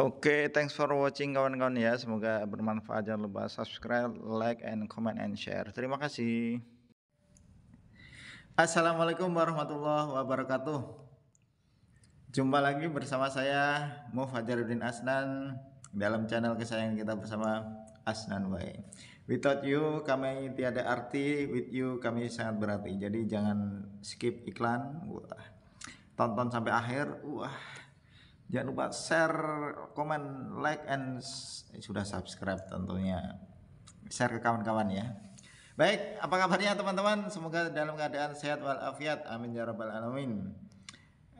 Oke, thanks for watching kawan-kawan ya. Semoga bermanfaat. Jangan lupa subscribe, like, and comment and share. Terima kasih. Assalamualaikum warahmatullahi wabarakatuh. Jumpa lagi bersama saya Mufajaruddin Asnan dalam channel kesayangan kita bersama Asnan Way. Without you kami tiada arti, with you kami sangat berarti. Jadi jangan skip iklan. Wah. Tonton sampai akhir. Wah. Jangan lupa share, komen, like, and sudah subscribe tentunya. Share ke kawan-kawan ya. Baik, apa kabarnya teman-teman? Semoga dalam keadaan sehat walafiat. Amin ya rabbal alamin.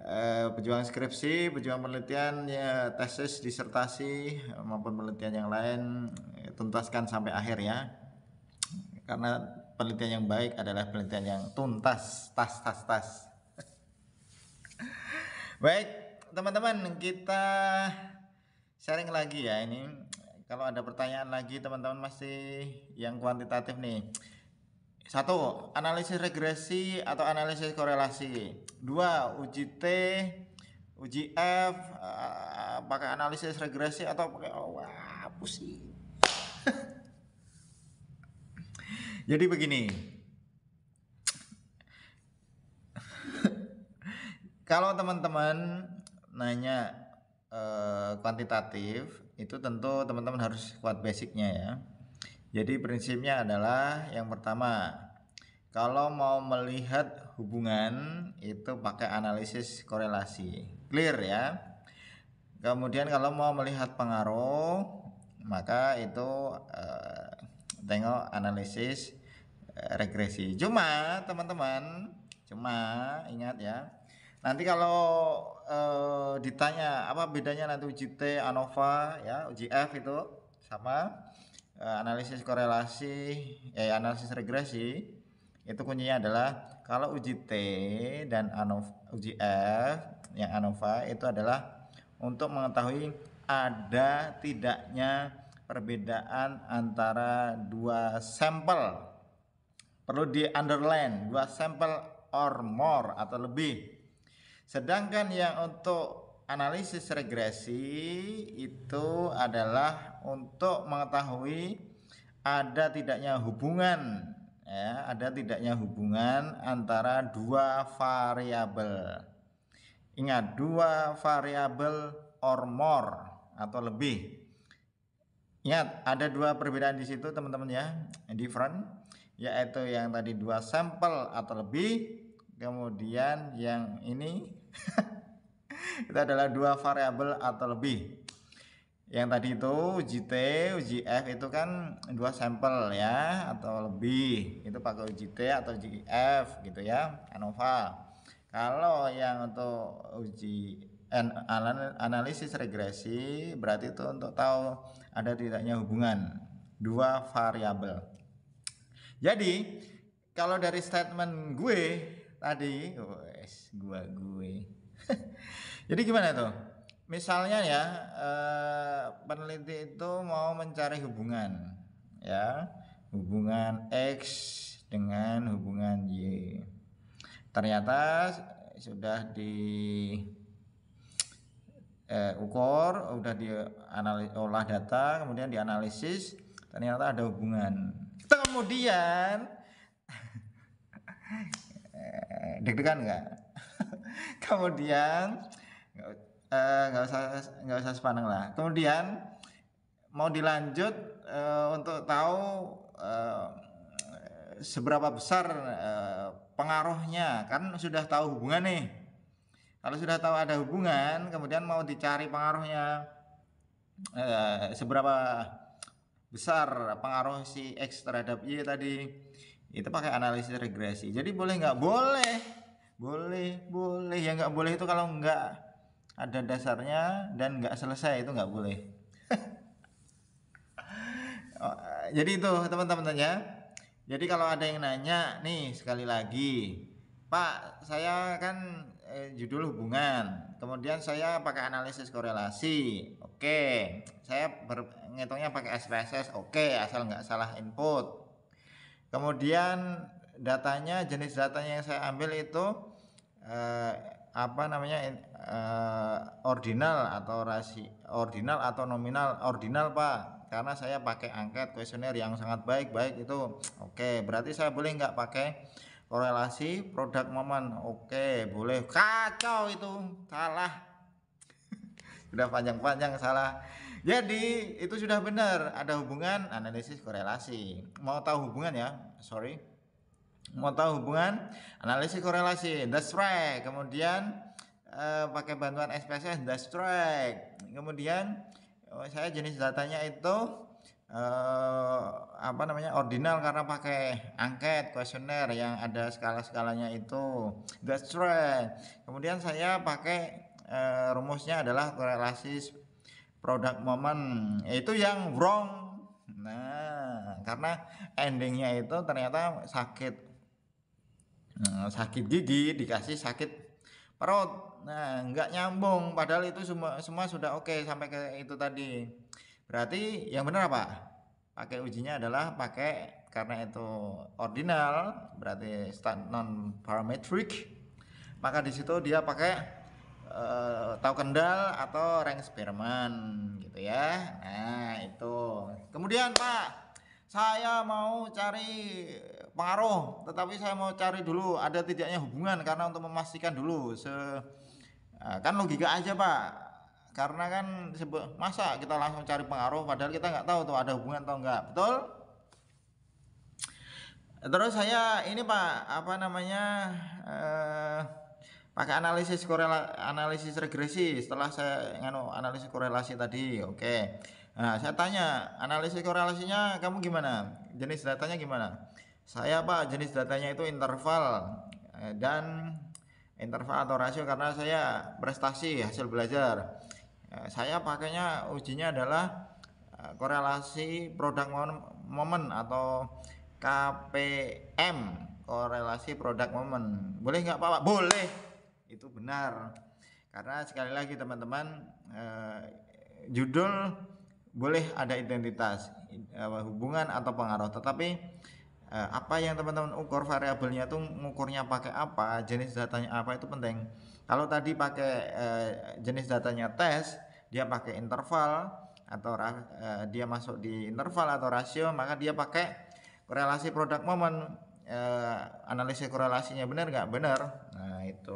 Uh, pejuang skripsi, pejuang penelitian, ya, tesis, disertasi maupun penelitian yang lain ya, tuntaskan sampai akhir ya. Karena penelitian yang baik adalah penelitian yang tuntas, tas, tas, tas. baik, teman-teman kita sharing lagi ya ini. Kalau ada pertanyaan lagi teman-teman masih yang kuantitatif nih. Satu analisis regresi atau analisis korelasi? Dua uji T uji F uh, pakai analisis regresi atau pakai oh, wah pusing. Jadi begini. Kalau teman-teman nanya eh, kuantitatif itu tentu teman-teman harus kuat basicnya ya. Jadi prinsipnya adalah yang pertama kalau mau melihat hubungan itu pakai analisis korelasi. Clear ya? Kemudian kalau mau melihat pengaruh maka itu eh, tengok analisis eh, regresi. Cuma teman-teman cuma ingat ya Nanti kalau eh, ditanya apa bedanya nanti uji T, ANOVA, ya uji F itu sama eh, analisis korelasi, eh analisis regresi itu kuncinya adalah kalau uji T dan ANOVA, uji F yang ANOVA itu adalah untuk mengetahui ada tidaknya perbedaan antara dua sampel. Perlu di underline dua sampel or more atau lebih Sedangkan yang untuk analisis regresi itu adalah untuk mengetahui ada tidaknya hubungan ya, ada tidaknya hubungan antara dua variabel. Ingat, dua variabel or more atau lebih. Ingat, ada dua perbedaan di situ teman-teman ya, different yaitu yang tadi dua sampel atau lebih kemudian yang ini itu adalah dua variabel atau lebih. Yang tadi itu uji T, uji F itu kan dua sampel ya atau lebih. Itu pakai uji T atau uji F gitu ya ANOVA. Kalau yang untuk uji analisis regresi berarti itu untuk tahu ada tidaknya hubungan. Dua variabel. Jadi kalau dari statement gue tadi. Wes gua gue. Jadi gimana tuh? Misalnya ya eh, peneliti itu mau mencari hubungan ya. Hubungan X dengan hubungan Y. Ternyata sudah di eh, ukur udah di olah data kemudian dianalisis ternyata ada hubungan. Kemudian deg-degan nggak? Kemudian nggak uh, usah nggak usah sepandang lah. Kemudian mau dilanjut uh, untuk tahu uh, seberapa besar uh, pengaruhnya. Kan sudah tahu hubungan nih. Kalau sudah tahu ada hubungan kemudian mau dicari pengaruhnya uh, seberapa besar pengaruh si X terhadap Y tadi itu pakai analisis regresi. Jadi boleh nggak? Boleh. Boleh boleh. Ya nggak boleh itu kalau nggak ada dasarnya dan nggak selesai itu nggak boleh. Oh, jadi itu teman-teman ya jadi kalau ada yang nanya nih sekali lagi. Pak saya kan eh, judul hubungan. Kemudian saya pakai analisis korelasi. Oke. Saya ngitungnya pakai SPSS oke asal nggak salah input kemudian datanya jenis datanya yang saya ambil itu eh, apa namanya uh, ordinal atau rasi ordinal atau nominal. Ordinal pak karena saya pakai angket kuesioner yang sangat baik baik itu oke. Okay. berarti saya boleh nggak pakai korelasi produk momen? Oke okay, boleh. Kacau itu salah sudah panjang-panjang salah. Jadi itu sudah benar. Ada hubungan analisis korelasi. Mau tahu hubungan ya? Sorry. Mau tahu hubungan analisis korelasi. That's right kemudian uh, pakai bantuan SPSS that's right kemudian oh, saya jenis datanya itu uh, apa namanya ordinal karena pakai angket kuesioner yang ada skala-skalanya itu. That's right kemudian saya pakai uh, rumusnya adalah korelasi produk momen. Itu yang wrong. Nah karena endingnya itu ternyata sakit. Nah, sakit gigi dikasih sakit perut. Nah nggak nyambung. Padahal itu semua semua sudah oke okay sampai ke itu tadi. Berarti yang benar apa? Pakai ujinya adalah pakai karena itu ordinal berarti start non parametric maka di situ dia pakai uh, tahu kendal atau rank Spearman gitu ya. Nah itu. Kemudian Pak saya mau cari pengaruh tetapi saya mau cari dulu ada tidaknya hubungan karena untuk memastikan dulu se nah, kan logika aja pak. Karena kan masa kita langsung cari pengaruh padahal kita nggak tahu tuh ada hubungan atau enggak betul? Terus saya ini pak apa namanya eh, pakai analisis korela analisis regresi setelah saya nganu analisis korelasi tadi oke okay. Nah, saya tanya, analisis korelasinya kamu gimana? Jenis datanya gimana? Saya Pak, jenis datanya itu interval eh, dan interval atau rasio karena saya prestasi hasil belajar. Eh, saya pakainya ujinya adalah eh, korelasi produk momen atau KPM, korelasi produk momen. Boleh nggak Pak? Boleh. Itu benar. Karena sekali lagi teman-teman judul boleh ada identitas hubungan atau pengaruh. Tetapi eh, apa yang teman-teman ukur variabelnya itu mengukurnya pakai apa jenis datanya apa itu penting. Kalau tadi pakai eh, jenis datanya tes dia pakai interval atau eh, dia masuk di interval atau rasio maka dia pakai korelasi produk momen. Eh, analisis korelasinya benar nggak? Benar. Nah itu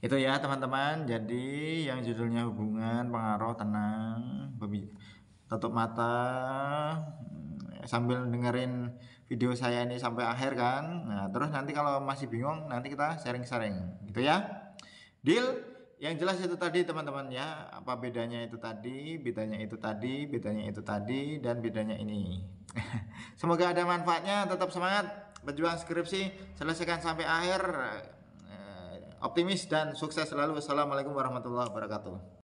itu ya teman-teman. Jadi yang judulnya hubungan pengaruh tenang tutup mata hmm, sambil dengerin video saya ini sampai akhir kan. Nah terus nanti kalau masih bingung nanti kita sharing-sharing. Gitu ya. Deal? Yang jelas itu tadi teman-teman ya. Apa bedanya itu tadi bedanya itu tadi bedanya itu tadi dan bedanya ini. Semoga ada manfaatnya. Tetap semangat. Berjuang skripsi selesaikan sampai akhir optimis dan sukses selalu. Wassalamualaikum warahmatullahi wabarakatuh.